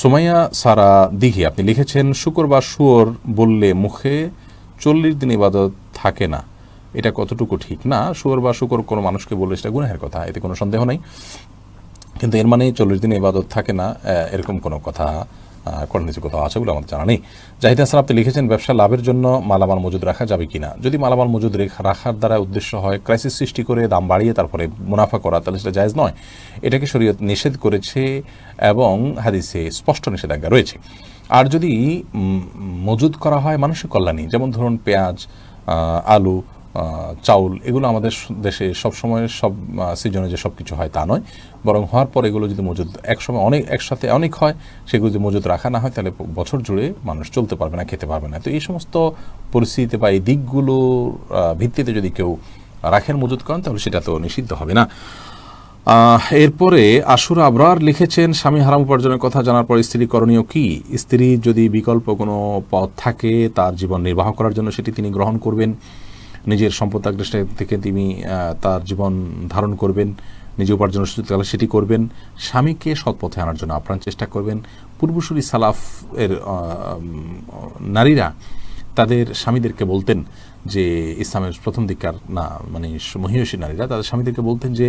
সোমাইয়া সারা দিঘি, আপনি লিখেছেন শুকর বা শুয়োর বললে মুখে চল্লিশ দিন ইবাদত থাকে না। এটা কতটুকু ঠিক? না, শুয়োর বা শুকর কোনো মানুষকে বললে সেটা গুনাহের কথা, এতে কোনো সন্দেহ নাই। কিন্তু এর মানে চল্লিশ দিন ইবাদত থাকে না এরকম কোনো কথা কোথাও আছে বলে আমাদের জানা নেই। জাহিদ হাসান, আপনি লিখেছেন, ব্যবসা লাভের জন্য মালামাল মজুদ রাখা যাবে কিনা? যদি মালামাল মজুদ রেখা, রাখার দ্বারা উদ্দেশ্য হয় ক্রাইসিস সৃষ্টি করে দাম বাড়িয়ে তারপরে মুনাফা করা, তাহলে সেটা জায়েজ নয়। এটাকে শরীয়ত নিষেধ করেছে এবং হাদিসে স্পষ্ট নিষেধাজ্ঞা রয়েছে। আর যদি মজুদ করা হয় মানুষের কল্যাণী, যেমন ধরুন পেঁয়াজ আলু চাউল, এগুলো আমাদের দেশে সব সময় সব সিজনে যে সব কিছু হয় তা নয়। বরং হওয়ার পর এগুলো যদি মজুদ একসময় অনেক, একসাথে অনেক হয়, সেগুলো যদি মজুদ রাখা না হয়, তাহলে বছর জুড়ে মানুষ চলতে পারবে না, খেতে পারবে না। তো এই সমস্ত পরিস্থিতিতে বা এই দিকগুলোর ভিত্তিতে যদি কেউ রাখেন মজুদ করেন, তাহলে সেটা তো নিষিদ্ধ হবে না। এরপরে আশুর আবরার লিখেছেন, স্বামী হারাম উপার্জনের কথা জানার পর স্ত্রী করণীয় কি? স্ত্রী যদি বিকল্প কোনো পথ থাকে, তার জীবন নির্বাহ করার জন্য সেটি তিনি গ্রহণ করবেন। নিজের সম্পদ দৃষ্টি থেকে তিনি তার জীবন ধারণ করবেন, নিজে উপার্জনের সুযোগ তাহলে সেটি করবেন। স্বামীকে সৎ পথে আনার জন্য আপ্রাণ চেষ্টা করবেন। পূর্বসূরি সালাফ এর নারীরা তাদের স্বামীদেরকে বলতেন যে, ইসলামের প্রথম দিককার, না মানে মহিষী নারীরা তাদের স্বামীদেরকে বলতেন যে,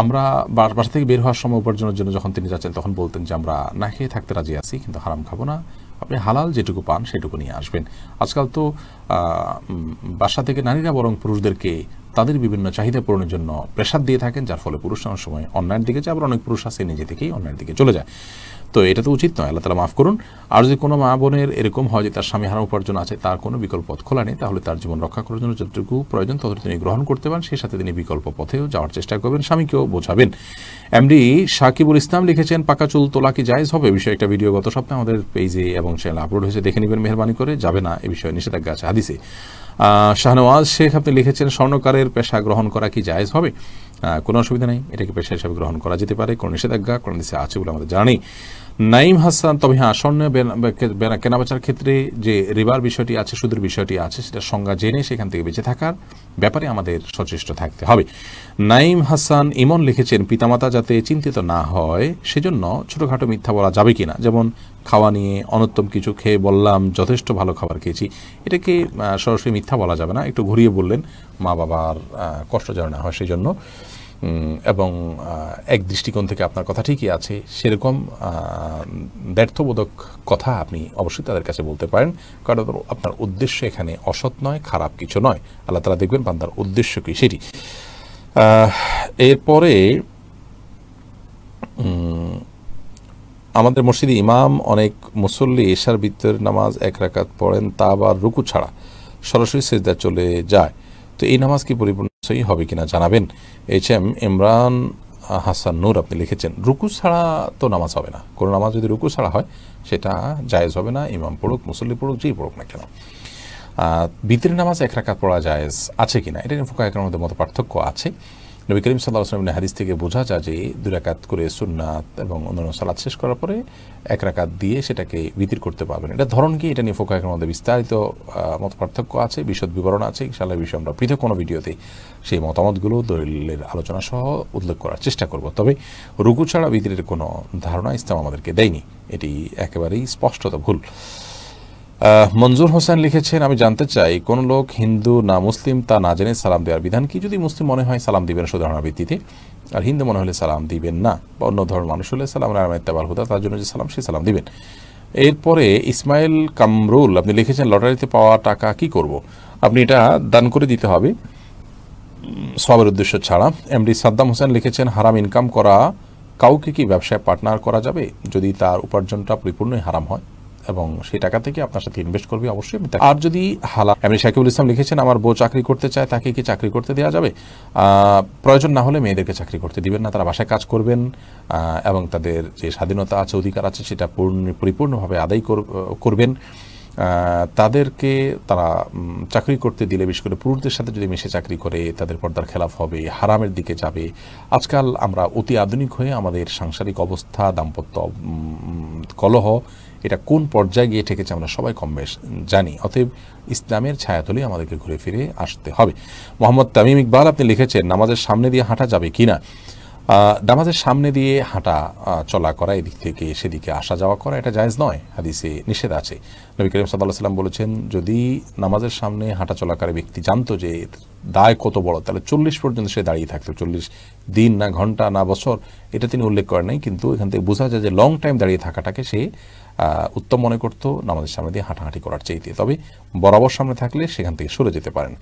আমরা বাসা থেকে বের হওয়ার সময় উপার্জনের জন্য যখন তিনি যাচ্ছেন তখন বলতেন যে, আমরা না খেয়ে থাকতে রাজি আছি, কিন্তু হারাম খাব না। আপনি হালাল যেটুকু পান সেটুকু নিয়ে আসবেন। আজকাল তো বাসা থেকে নারীরা বরং পুরুষদেরকে তাদের বিভিন্ন চাহিদা পূরণের জন্য প্রেশার দিয়ে থাকেন, যার ফলে পুরুষ অনেক সময় অন্যায়ের দিকে যায়, আবার অনেক পুরুষ আছে নিজে থেকেই অন্যায়ের দিকে চলে যায়। তো এটা তো উচিত নয়, আল্লাহ তালা মাফ করুন। আর যদি কোনো মা বোনের এরকম হয় যে তার স্বামী হারা উপার্জন আছে, তার কোনো বিকল্প পথ খোলা নেই, তাহলে তার জীবন রক্ষা করার জন্য যতটুকু প্রয়োজন, ততটুকু তিনি গ্রহণ করতে পারেন। সেই সাথে তিনি বিকল্প পথেও যাওয়ার চেষ্টা করবেন, স্বামীকেও বোঝাবেন। এমডি সাকিবুল ইসলাম লিখেছেন, পাকা চুল তোলা কি জায়জ হবে? বিষয়ে একটা ভিডিও গত সপ্তাহে আমাদের পেজে এবং চ্যানেল আপলোড হয়েছে, দেখে নেবেন মেহরবানি করে, যাবে না এ বিষয়ে নিষেধাজ্ঞা আছে হাদিসে। শাহনওয়াজ শেখ, আপনি লিখেছেন, স্বর্ণকারের পেশা গ্রহণ করা কি জায়েজ হবে? কোনো অসুবিধা নেই, এটাকে পেশা হিসাবে গ্রহণ করা যেতে পারে, কোনো নিষেধাজ্ঞা, কোনো নিষেধ আছে বলে আমাদের জানি নেই। নাইম হাসান, তবে হ্যাঁ স্বর্ণ কেনাবেচার ক্ষেত্রে যে রিবার বিষয়টি আছে, সুদের বিষয়টি আছে সেটা সংজ্ঞা জেনে সেখান থেকে বেঁচে থাকার। ব্যাপারে আমাদের সচেষ্ট থাকতে হবে। নাইম হাসান ইমন লিখেছেন, পিতামাতা যাতে চিন্তিত না হয়, সেজন্য ছোটোখাটো মিথ্যা বলা যাবে কিনা? যেমন, খাওয়া নিয়ে অনুত্তম কিছু খেয়ে বললাম, যথেষ্ট ভালো খাবার খেয়েছি। এটাকে সরাসরি মিথ্যা বলা যাবে না। একটু ঘুরিয়ে বললেন মা বাবার কষ্ট যেন না হয় সেই জন্য এবং এক দৃষ্টিকোণ থেকে আপনার কথা ঠিকই আছে, সেরকম ব্যর্থবোধক কথা আপনি অবশ্যই তাদের কাছে বলতে পারেন, কারণ আপনার উদ্দেশ্য এখানে অসৎ নয়, খারাপ কিছু নয়। আল্লাহ তালা দেখবেন বান্দার উদ্দেশ্য কি সেটি। এরপরে আমাদের মসজিদে ইমাম অনেক মুসল্লি এশার বৃত্তের নামাজ এক রাকাত পড়েন, তা আবার রুকু ছাড়া সরাসরি সেজদা চলে যায়। তো এই নামাজ কি পরিপূর্ণ সহি হবে কিনা জানাবেন। এইচ এম ইমরান হাসান নূর আপনি লিখেছেন রুকু ছাড়া তো নামাজ হবে না। কোনো নামাজ যদি রুকু ছাড়া হয় সেটা জায়েজ হবে না। ইমাম পড়ুক মুসল্লি পড়ুক যেই পড়ুক না কেন। আহ, বিতরের নামাজ এক রাখাত পড়া জায়েজ আছে কিনা? এটা নিয়ে ফুকা একের মধ্যে মত পার্থক্য আছে। নবী করিম সাল্লাহ আসলামের হাদিস থেকে বোঝা যায় যে দুই রাকাত করে সুন্নাত এবং অন্যান্য সালাদ শেষ করার পরে এক রাকাত দিয়ে সেটাকে বিতির করতে পারবেন। এটা ধরন কি? এটা নিয়ে ফোকা মধ্যে বিস্তারিত মত পার্থক্য আছে, বিশদ বিবরণ আছে। ইনশাল্লাহ বিষয়ে আমরা পৃথক কোনো ভিডিওতে সেই মতামতগুলো, দলিলের আলোচনা সহ উল্লেখ করার চেষ্টা করব। তবে রুকু ছাড়া বিতিরের কোনো ধারণা ইসলাম আমাদেরকে দেয়নি। এটি একেবারেই স্পষ্টত ভুল। মঞ্জুর হোসেন লিখেছেন, আমি জানতে চাই, কোন লোক হিন্দু না মুসলিম তা না জেনে সালাম দেওয়ার বিধান কি? যদি মুসলিম মনে হয় সালাম দিবেন সুধারণার ভিত্তিতে, আর হিন্দু মনে হলে সালাম দিবেন না, বা অন্য ধর্মের মানুষ হলে সালাম রামেত্তাবার হুদা, তার জন্য যে সালাম, সে সালাম দিবেন। এরপরে ইসমাইল কামরুল, আপনি লিখেছেন, লটারিতে পাওয়া টাকা কি করব? আপনি এটা দান করে দিতে হবে। সবের উদ্দেশ্য ছাড়া, এমডি সাদ্দাম হোসেন লিখেছেন, হারাম ইনকাম করা কাউকে কি ব্যবসায় পার্টনার করা যাবে? যদি তার উপার্জনটা পরিপূর্ণই হারাম হয়। এবং সেই টাকা থেকে আপনার সাথে ইনভেস্ট করবে অবশ্যই আর যদি হালা এমনি সাকিবুল ইসলাম লিখেছেন, আমার বউ চাকরি করতে চায়, তাকে কি চাকরি করতে দেওয়া যাবে? প্রয়োজন না হলে মেয়েদেরকে চাকরি করতে দিবেন না, তারা বাসায় কাজ করবেন এবং তাদের যে স্বাধীনতা আছে, অধিকার আছে, সেটা পূর্ণ- পরিপূর্ণভাবে আদায় কর- করবেন। তাদেরকে তারা চাকরি করতে দিলে, বিশেষ করে পুরুষদের সাথে যদি মিশে চাকরি করে, তাদের পর্দার খেলাফ হবে, হারামের দিকে যাবে। আজকাল আমরা অতি আধুনিক হয়ে আমাদের সাংসারিক অবস্থা, দাম্পত্য কলহ এটা কোন পর্যায়ে গিয়ে ঠেকেছে আমরা সবাই কম বেশ জানি। অতএব ইসলামের ছায়াতলে আমাদেরকে ঘুরে ফিরে আসতে হবে। মোহাম্মদ তামিম ইকবাল, আপনি লিখেছেন, নামাজের সামনে দিয়ে হাঁটা যাবে কিনা? নামাজের সামনে দিয়ে হাঁটা চলা করা, এদিক থেকে সেদিকে আসা যাওয়া করা, এটা জায়েজ নয়, হাদিসে নিষেধ আছে। নবী করিম সাল্লাহ সাল্লাম বলেছেন, যদি নামাজের সামনে হাঁটা চলাকারী ব্যক্তি জানতো যে দায় কত বড়, তাহলে চল্লিশ পর্যন্ত সে দাঁড়িয়ে থাকতো। চল্লিশ দিন না ঘণ্টা না বছর, এটা তিনি উল্লেখ করেন নাই, কিন্তু এখান থেকে বোঝা যায় যে লং টাইম দাঁড়িয়ে থাকাটাকে সে উত্তম মনে করতো, নামাজের সামনে দিয়ে হাঁটাহাঁটি করার চাইতে। তবে বরাবর সামনে থাকলে সেখান থেকে সরে যেতে পারেন।